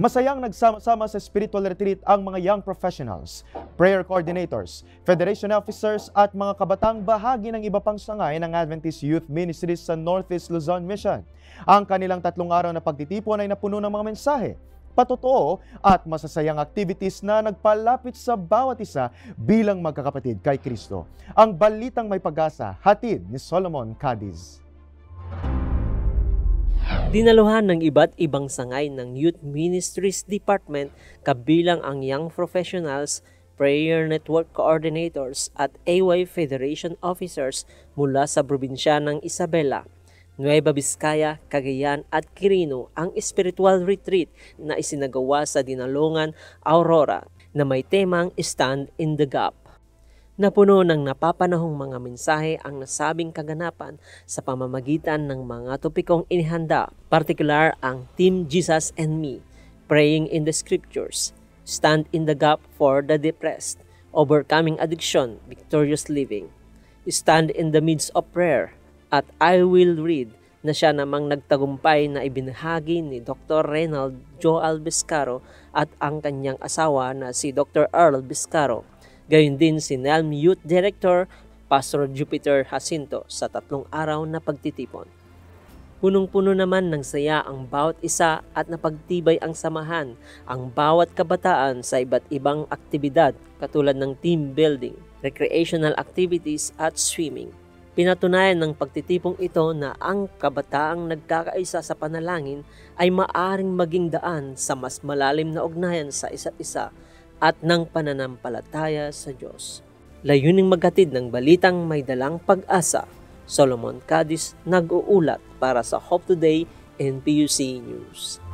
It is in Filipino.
Masayang nagsama-sama sa spiritual retreat ang mga young professionals, prayer coordinators, federation officers at mga kabatang bahagi ng iba pang sangay ng Adventist Youth Ministries sa Northeast Luzon Mission. Ang kanilang tatlong araw na pagtitipon ay napuno ng mga mensahe, patotoo at masasayang activities na nagpalapit sa bawat isa bilang magkakapatid kay Kristo. Ang balitang may pag-asa, hatid ni Solomon Cadiz. Dinaluhan ng iba't ibang sangay ng Youth Ministries Department kabilang ang Young Professionals, Prayer Network Coordinators at AY Federation Officers mula sa probinsya ng Isabela, Nueva Vizcaya, Cagayan at Quirino ang spiritual retreat na isinagawa sa Dinalungan, Aurora na may temang Stand in the Gap. Napuno ng napapanahong mga mensahe ang nasabing kaganapan sa pamamagitan ng mga topikong inihanda, partikular ang Team Jesus and Me, Praying in the Scriptures, Stand in the Gap for the Depressed, Overcoming Addiction, Victorious Living, Stand in the Midst of Prayer, at I Will Read na siya namang nagtagumpay na ibinahagi ni Dr. Reynald Joel Biscaro at ang kanyang asawa na si Dr. Earl Biscaro Gayon din si NELM Youth Director Pastor Jupiter Jacinto sa tatlong araw na pagtitipon. Punong-puno naman ng saya ang bawat isa at napagtibay ang samahan ang bawat kabataan sa iba't ibang aktibidad katulad ng team building, recreational activities at swimming. Pinatunayan ng pagtitipong ito na ang kabataang nagkakaisa sa panalangin ay maaring maging daan sa mas malalim na ugnayan sa isa't isa at ng pananampalataya sa Diyos. Layuning maghatid ng balitang may dalang pag-asa. Solomon Cadiz nag-uulat para sa Hope Today and PUC News.